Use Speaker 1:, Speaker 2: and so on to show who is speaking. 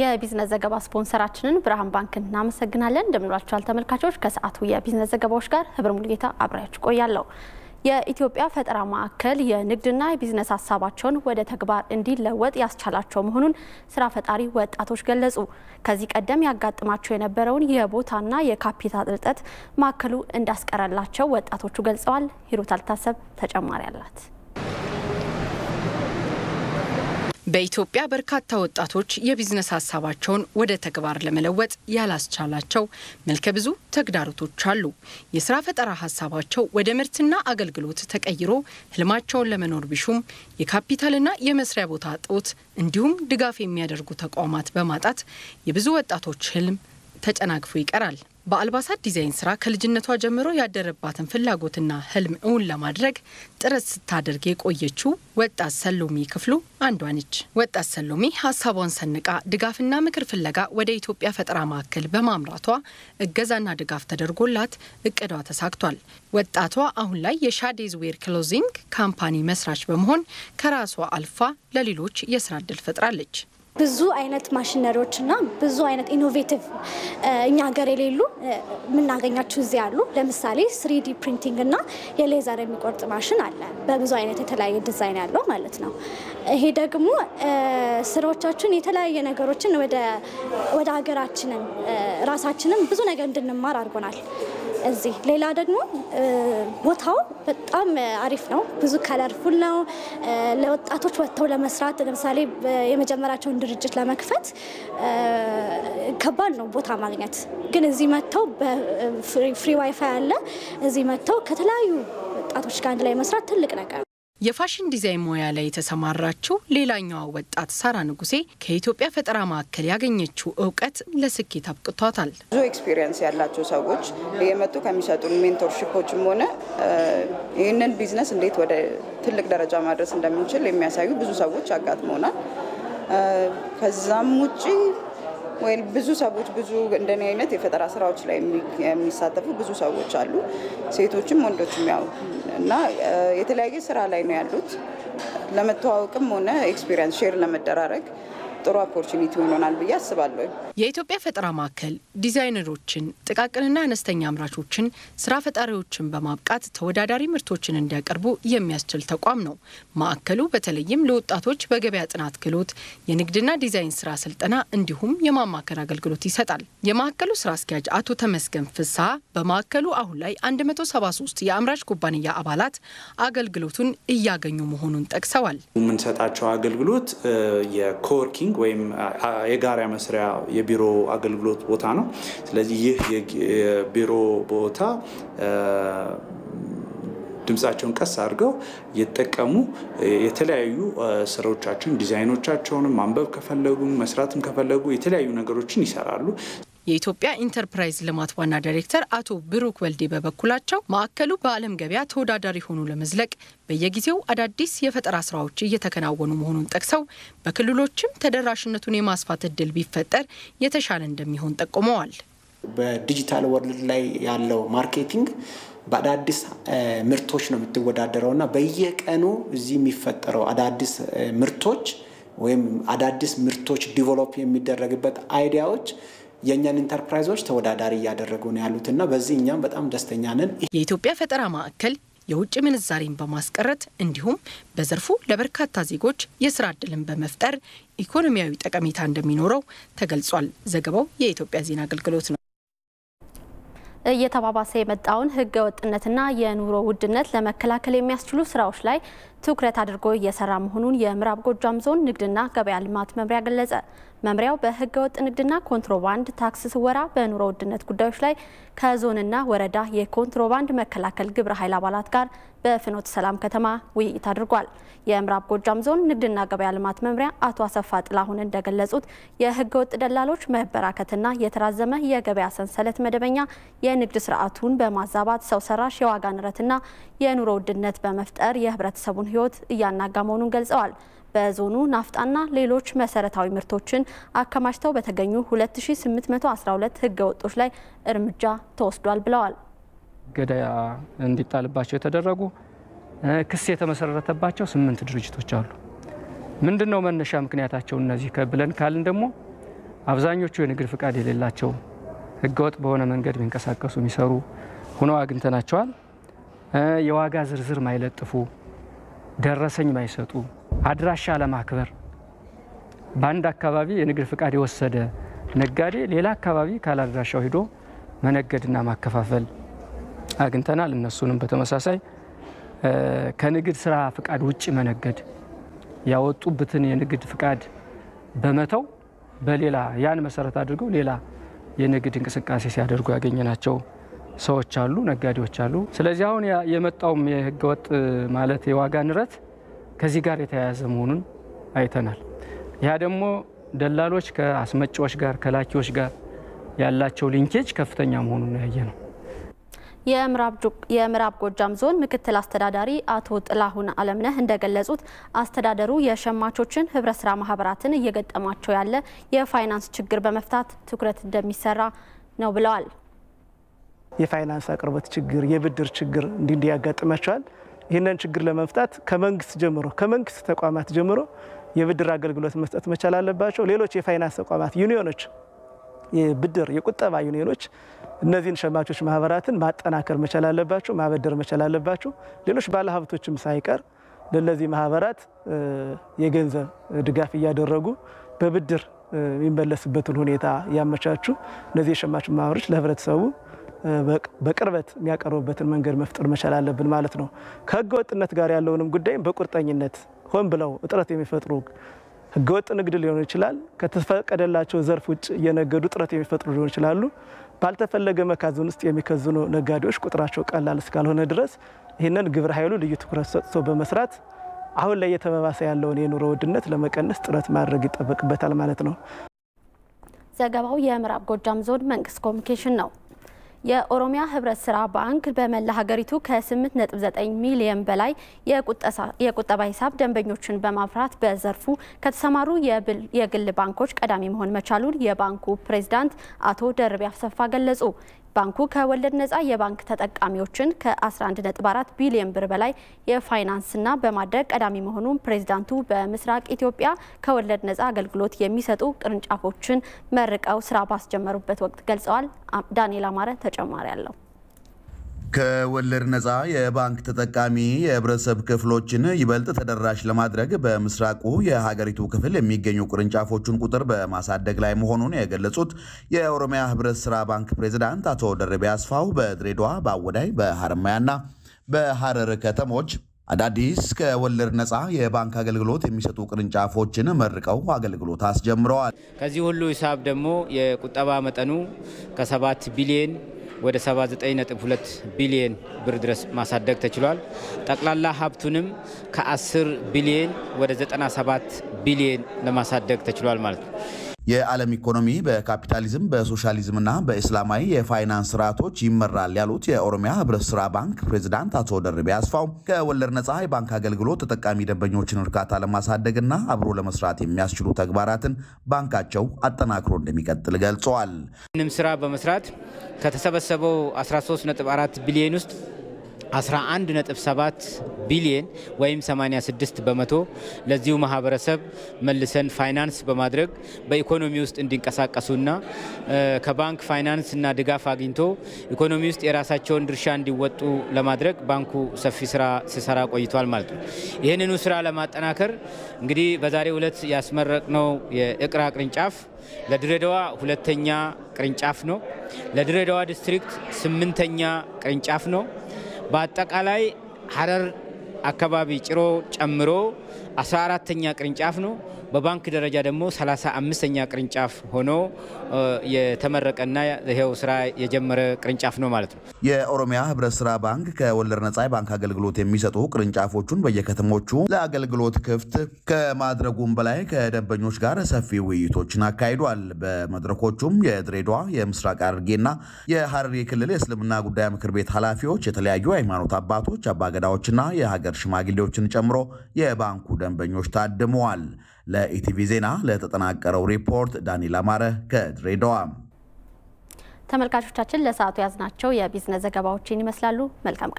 Speaker 1: የቢዝነስ ዘገባ ስፖንሰራችንን ብርሃን ባንክን እናመሰግናለን። እንደምንላችኋል ተመልካቾች። ከሰዓቱ የቢዝነስ ዘገባዎች ጋር ህብረ ሙሉጌታ አብሬያችሁ ቆያለሁ። የኢትዮጵያ ፈጠራ ማዕከል የንግድና የቢዝነስ ሀሳባቸውን ወደ ተግባር እንዲለወጥ ያስቻላቸው መሆኑን ስራ ፈጣሪ ወጣቶች ገለጹ። ከዚህ ቀደም ያጋጥማቸው የነበረውን የቦታና የካፒታል እጥረት ማዕከሉ እንዳስቀረላቸው ወጣቶቹ ገልጸዋል። ሂሩት አልታሰብ ተጨማሪ አላት።
Speaker 2: በኢትዮጵያ በርካታ ወጣቶች የቢዝነስ ሀሳባቸውን ወደ ተግባር ለመለወጥ ያላስቻላቸው መልከ ብዙ ተግዳሮቶች አሉ። የስራ ፈጠራ ሀሳባቸው ወደ ምርትና አገልግሎት ተቀይሮ ህልማቸውን ለመኖር ቢሹም የካፒታልና የመስሪያ ቦታ እጦት እንዲሁም ድጋፍ የሚያደርጉ ተቋማት በማጣት የብዙ ወጣቶች ህልም ተጨናግፎ ይቀራል። በአልባሳት ዲዛይን ስራ ከልጅነቷ ጀምሮ ያደረባትን ፍላጎትና ህልም እውን ለማድረግ ጥረት ስታደርግ የቆየችው ወጣት ሰሎሜ ክፍሉ አንዷ ነች። ወጣት ሰሎሜ ሀሳቧን ሰንቃ ድጋፍና ምክር ፍለጋ ወደ ኢትዮጵያ ፈጠራ ማዕከል በማምራቷ እገዛና ድጋፍ ተደርጎላት እቅዷ ተሳክቷል። ወጣቷ አሁን ላይ የ Shades Wear Clothing Company መስራች በመሆን ከራሷ አልፋ ለሌሎች የስራ እድል ፈጥራለች።
Speaker 3: ብዙ አይነት ማሽነሪዎችና ብዙ አይነት innovative እኛ ሀገር የሌሉ የምናገኛቸው እዚህ አሉ። ለምሳሌ 3D printing እና የሌዘር የሚቆርጥ ማሽን አለ፣ በብዙ አይነት የተለያየ ዲዛይን ያለው ማለት ነው። ይሄ ደግሞ ስራዎቻችን የተለያየ ነገሮችን ወደ ሀገራችንን ራሳችንን ብዙ ነገር እንድንማር አድርጎናል። እዚህ ሌላ ደግሞ ቦታው በጣም አሪፍ ነው። ብዙ colorful ነው። ለወጣቶች ወጥተው ለመስራት ለምሳሌ የመጀመሪያቸውን ድርጅት ለመክፈት ከባድ ነው ቦታ ማግኘት። ግን እዚህ መጥተው free WiFi አለ። እዚህ መጥተው ከተለያዩ ወጣቶች ጋር አንድ ላይ መስራት ትልቅ ነገር ነው።
Speaker 2: የፋሽን ዲዛይን ሙያ ላይ የተሰማራችው ሌላኛዋ ወጣት ሳራ ንጉሴ ከኢትዮጵያ ፈጠራ ማዕከል ያገኘችው እውቀት ለስኬት አብቅቷታል።
Speaker 4: ብዙ experience ያላቸው ሰዎች እየመጡ ከሚሰጡን mentorship ኦችም ሆነ ይህንን ቢዝነስ እንዴት ወደ ትልቅ ደረጃ ማድረስ እንደምንችል የሚያሳዩ ብዙ ሰዎች አጋጥመውናል። ከዛም ውጪ ወይ ብዙ ሰዎች ብዙ እንደኔ አይነት የፈጠራ ስራዎች ላይ የሚሳተፉ ብዙ ሰዎች አሉ፣ ሴቶችም ወንዶችም ያው እና የተለያየ ስራ ላይ ነው ያሉት። ለመተዋወቅም ሆነ experience share ለመደራረግ ጥሩ opportunity ሆኖናል ብዬ አስባለሁ።
Speaker 2: የኢትዮጵያ ፈጠራ ማዕከል ዲዛይነሮችን፣ ጥቃቅንና አነስተኛ አምራቾችን፣ ስራ ፈጣሪዎችን በማብቃት ተወዳዳሪ ምርቶችን እንዲያቀርቡ የሚያስችል ተቋም ነው። ማዕከሉ በተለይም ለወጣቶች በገበያ ጥናት ክህሎት፣ የንግድና ዲዛይን ስራ ስልጠና እንዲሁም የማማከር አገልግሎት ይሰጣል። የማዕከሉ ስራ አስኪያጅ አቶ ተመስገን ፍስሐ በማዕከሉ አሁን ላይ 173 የአምራች ኩባንያ አባላት አገልግሎቱን እያገኙ መሆኑን ጠቅሰዋል።
Speaker 5: የምንሰጣቸው አገልግሎት የ coworking ወይም የጋራ መስሪያ የቢሮ አገልግሎት ቦታ ነው። ስለዚህ ይህ የቢሮ ቦታ ድምፃቸውን ቀስ አድርገው እየተጠቀሙ የተለያዩ ስራዎቻችን ዲዛይኖቻቸውንም ማንበብ ከፈለጉ መስራትም ከፈለጉ የተለያዩ ነገሮችን ይሰራሉ።
Speaker 2: የኢትዮጵያ ኢንተርፕራይዝ ልማት ዋና ዳይሬክተር አቶ ብሩክ ወልዴ በበኩላቸው ማዕከሉ በዓለም ገበያ ተወዳዳሪ ሆኖ ለመዝለቅ በየጊዜው አዳዲስ የፈጠራ ስራዎች እየተከናወኑ መሆኑን ጠቅሰው በክልሎችም ተደራሽነቱን የማስፋት እድል ቢፈጠር የተሻለ እንደሚሆን ጠቁመዋል።
Speaker 6: በ digital world ላይ ያለው marketing በአዳዲስ ምርቶች ነው የምትወዳደረው እና በየቀኑ እዚህ የሚፈጠረው አዳዲስ ምርቶች ወይም አዳዲስ ምርቶች develop የሚደረግበት idea ዎች የእኛን ኢንተርፕራይዞች ተወዳዳሪ እያደረጉ ነው ያሉትና በዚህ እኛም በጣም ደስተኛ ነን።
Speaker 2: የኢትዮጵያ ፈጠራ ማዕከል የውጭ ምንዛሬን በማስቀረት እንዲሁም በዘርፉ ለበርካታ ዜጎች የስራ እድልን በመፍጠር ኢኮኖሚያዊ ጠቀሜታ እንደሚኖረው ተገልጿል። ዘገባው የኢትዮጵያ ዜና አገልግሎት ነው።
Speaker 1: እየተባባሰ የመጣውን ህገ ወጥነትና የኑሮ ውድነት ለመከላከል የሚያስችሉ ስራዎች ላይ ትኩረት አድርጎ እየሰራ መሆኑን የምዕራብ ጎጃም ዞን ንግድና ገበያ ልማት መምሪያ ገለጸ። መምሪያው በህገ ወጥ ንግድና ኮንትሮባንድ፣ ታክስ ስወራ፣ በኑሮ ውድነት ጉዳዮች ላይ ከዞንና ወረዳ የኮንትሮባንድ መከላከል ግብረ ኃይል አባላት ጋር በፍኖተ ሰላም ከተማ ውይይት አድርጓል። የምዕራብ ጎጃም ዞን ንግድና ገበያ ልማት መምሪያ አቶ አሰፋ ጥላሁን እንደገለጹት የህገ ወጥ ደላሎች መበራከትና የተራዘመ የገበያ ሰንሰለት መደበኛ የንግድ ስርዓቱን በማዛባት ሰው ሰራሽ የዋጋ ንረትና የኑሮ ውድነት በመፍጠር የህብረተሰቡን ህይወት እያናጋ መሆኑን ገልጸዋል። በዞኑ ናፍጣና ሌሎች መሰረታዊ ምርቶችን አከማችተው በተገኙ 2812 ህገ ወጦች ላይ እርምጃ ተወስዷል ብለዋል።
Speaker 7: እገዳ እንዲጣልባቸው የተደረጉ ክስ የተመሰረተባቸው ስምንት ድርጅቶች አሉ። ምንድን ነው መነሻ ምክንያታቸው እነዚህ ብለን ካልን ደግሞ አብዛኞቹ የንግድ ፍቃድ የሌላቸው ህገወጥ በሆነ መንገድ የሚንቀሳቀሱ የሚሰሩ ሆነው አግኝተናቸዋል። የዋጋ ዝርዝር ማይለጥፉ፣ ደረሰኝ ማይሰጡ፣ አድራሻ ለማክበር በአንድ አካባቢ የንግድ ፍቃድ የወሰደ ነጋዴ ሌላ አካባቢ ካላድራሻው ሂዶ መነገድና ማከፋፈል አግኝተናል። እነሱንም በተመሳሳይ ከንግድ ስራ ፍቃድ ውጭ መነገድ ያወጡበትን የንግድ ፍቃድ በመተው በሌላ ያን መሰረት አድርገው ሌላ የንግድ እንቅስቃሴ ሲያደርጉ ያገኘናቸው ሰዎች አሉ፣ ነጋዴዎች አሉ። ስለዚህ አሁን የመጣውም የህገወጥ ማለት የዋጋ ንረት ከዚህ ጋር የተያያዘ መሆኑን አይተናል። ያ ደግሞ ደላሎች ከአስመጪዎች ጋር ከላኪዎች ጋር ያላቸው ሊንኬጅ ከፍተኛ መሆኑን ያየ ነው።
Speaker 1: የምዕራብ ጎጃም ዞን ምክትል አስተዳዳሪ አቶ ጥላሁን አለምነህ እንደገለጹት አስተዳደሩ የሸማቾችን ህብረት ስራ ማህበራትን እየገጠማቸው ያለ የፋይናንስ ችግር በመፍታት ትኩረት እንደሚሰራ ነው ብለዋል።
Speaker 8: የፋይናንስ አቅርቦት ችግር፣ የብድር ችግር እንዲህ እንዲህ ያጋጥማቸዋል። ይህንን ችግር ለመፍታት ከመንግስት ጀምሮ ከመንግስት ተቋማት ጀምሮ የብድር አገልግሎት መስጠት መቻል አለባቸው። ሌሎች የፋይናንስ ተቋማት ዩኒዮኖች፣ የብድር የቁጠባ ዩኒዮኖች እነዚህን ሸማቾች ማህበራትን ማጠናከር መቻል አለባቸው፣ ማበደር መቻል አለባቸው። ሌሎች ባለሀብቶችም ሳይቀር ለእነዚህ ማህበራት የገንዘብ ድጋፍ እያደረጉ በብድር የሚመለስበትን ሁኔታ ያመቻቹ እነዚህ የሸማች ማህበሮች ለህብረተሰቡ በቅርበት የሚያቀርቡበትን መንገድ መፍጠር መቻል አለብን ማለት ነው። ከህገ ወጥነት ጋር ያለውንም ጉዳይም በቁርጠኝነት ሆን ብለው እጥረት የሚፈጥሩ ህገወጥ ንግድ ሊሆን ይችላል። ከተፈቀደላቸው ዘርፍ ውጭ እየነገዱ እጥረት የሚፈጥሩ ሊሆን ይችላሉ። ባልተፈለገ መካዝን ውስጥ የሚከዝኑ ነጋዴዎች ቁጥራቸው ቀላል እስካልሆነ ድረስ ይህንን ግብረ ኃይሉ ልዩ ትኩረት ሰጥቶ በመስራት አሁን ላይ እየተባባሰ ያለውን የኑሮ ውድነት ለመቀነስ ጥረት ማድረግ ይጠበቅበታል ማለት ነው።
Speaker 1: ዘገባው የምዕራብ ጎጃም ዞን መንግስት ኮሚኒኬሽን ነው። የኦሮሚያ ህብረት ስራ ባንክ በመላ ሀገሪቱ ከ8.9 ሚሊዮን በላይ የቁጠባ ሂሳብ ደንበኞችን በማፍራት በዘርፉ ከተሰማሩ የግል ባንኮች ቀዳሚ መሆን መቻሉን የባንኩ ፕሬዝዳንት አቶ ደርቤ አሰፋ ገለጹ። ባንኩ ከወለድ ነጻ የባንክ ተጠቃሚዎችን ከ11.4 ቢሊዮን ብር በላይ የፋይናንስና በማድረግ ቀዳሚ መሆኑን ፕሬዝዳንቱ በምስራቅ ኢትዮጵያ ከወለድ ነጻ አገልግሎት የሚሰጡ ቅርንጫፎችን መርቀው ስራ ባስጀመሩበት ወቅት ገልጸዋል። ዳንኤል አማረ ተጨማሪ አለው።
Speaker 9: ከወለድ ነፃ የባንክ ተጠቃሚ የህብረተሰብ ክፍሎችን ይበልጥ ተደራሽ ለማድረግ በምስራቁ የሀገሪቱ ክፍል የሚገኙ ቅርንጫፎቹን ቁጥር በማሳደግ ላይ መሆኑን የገለጹት የኦሮሚያ ህብረት ስራ ባንክ ፕሬዝዳንት አቶ ደርቤ አስፋው በድሬዳዋ፣ በአወዳይ፣ በሀረማያና በሀረር ከተሞች አዳዲስ ከወለድ ነፃ የባንክ አገልግሎት የሚሰጡ ቅርንጫፎችን መርቀው አገልግሎት አስጀምረዋል።
Speaker 10: ከዚህ ሁሉ ሂሳብ ደግሞ የቁጠባ መጠኑ ከ7 ቢሊየን ወደ 79.2 ቢሊየን ብር ድረስ ማሳደግ ተችሏል። ጠቅላላ ሀብቱንም ከ10 ቢሊየን ወደ 97 ቢሊየን ለማሳደግ ተችሏል ማለት ነው።
Speaker 9: የዓለም ኢኮኖሚ በካፒታሊዝም በሶሻሊዝምና በኢስላማዊ የፋይናንስ ስርዓቶች ይመራል ያሉት የኦሮሚያ ህብረት ስራ ባንክ ፕሬዝዳንት አቶ ደርቤ አስፋው ከወለድ ነፃ የባንክ አገልግሎት ተጠቃሚ ደንበኞችን እርካታ ለማሳደግና አብሮ ለመስራት የሚያስችሉ ተግባራትን ባንካቸው አጠናክሮ እንደሚቀጥል ገልጸዋል።
Speaker 10: ይህንም ስራ በመስራት ከተሰበሰበው 13.4 ቢሊዮን ውስጥ 11.7 ቢሊየን ወይም 86 በመቶ ለዚሁ ማህበረሰብ መልሰን ፋይናንስ በማድረግ በኢኮኖሚ ውስጥ እንዲንቀሳቀሱና ከባንክ ፋይናንስ እና ድጋፍ አግኝቶ ኢኮኖሚ ውስጥ የራሳቸውን ድርሻ እንዲወጡ ለማድረግ ባንኩ ሰፊ ስራ ሲሰራ ቆይቷል ማለት ነው። ይህንኑ ስራ ለማጠናከር እንግዲህ በዛሬው ዕለት ያስመረቅነው የኢቅራ ቅርንጫፍ ለድሬዳዋ ሁለተኛ ቅርንጫፍ ነው። ለድሬዳዋ ዲስትሪክት ስምንተኛ ቅርንጫፍ ነው። በአጠቃላይ ሀረር አካባቢ ጭሮ ጨምሮ 14ተኛ ቅርንጫፍ ነው። በባንክ ደረጃ ደግሞ 35ኛ ቅርንጫፍ ሆኖ የተመረቀና ይኸው ስራ የጀመረ ቅርንጫፍ ነው ማለት ነው።
Speaker 9: የኦሮሚያ ህብረት ስራ ባንክ ከወለድ ነፃ የባንክ አገልግሎት የሚሰጡ ቅርንጫፎቹን በየከተሞቹ ለአገልግሎት ክፍት ከማድረጉም በላይ ከደንበኞች ጋር ሰፊ ውይይቶችን አካሂዷል። በመድረኮቹም የድሬዳዋ የምስራቅ ሐረርጌና የሐረሪ ክልል የእስልምና ጉዳይ ምክር ቤት ኃላፊዎች፣ የተለያዩ ሃይማኖት አባቶች፣ አባገዳዎችና የሀገር ሽማግሌዎችን ጨምሮ የባንኩ ደንበኞች ታድመዋል። ለኢቲቪ ዜና ለተጠናቀረው ሪፖርት ዳንኤል አማረ ከድሬዳዋ።
Speaker 1: ተመልካቾቻችን ለሰዓቱ ያዝናቸው የቢዝነስ ዘገባዎችን ይመስላሉ። መልካም